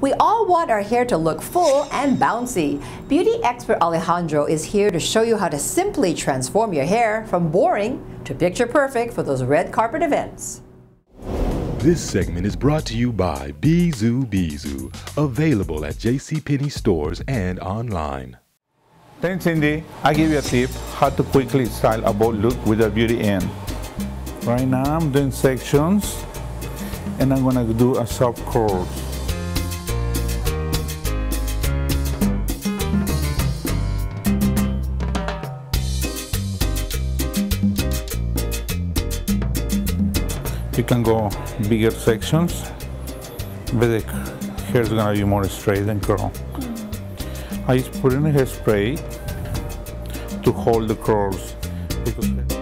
We all want our hair to look full and bouncy. Beauty expert Alejandro is here to show you how to simply transform your hair from boring to picture perfect for those red carpet events. This segment is brought to you by Bizu Bizu, available at JCPenney stores and online. Thanks, Cindy. I give you a tip how to quickly style a bold look with a beauty end. Right now, I'm doing sections, and I'm gonna do a soft curl. You can go bigger sections, but the hair is gonna be more straight and curl. I just put in a hairspray to hold the curls. Because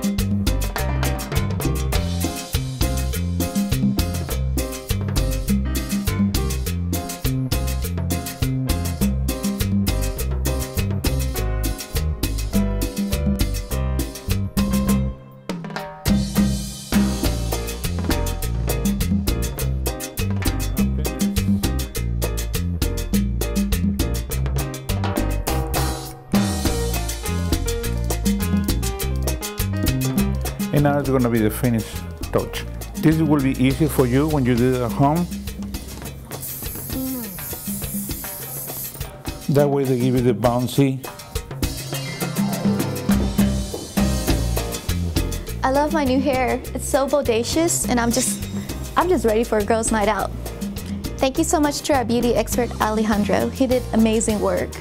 And now it's gonna be the finish touch. This will be easy for you when you do it at home. That way they give you the bouncy. I love my new hair. It's so bodacious and I'm just I'm just ready for a girls' night out. Thank you so much to our beauty expert Alejandro. He did amazing work.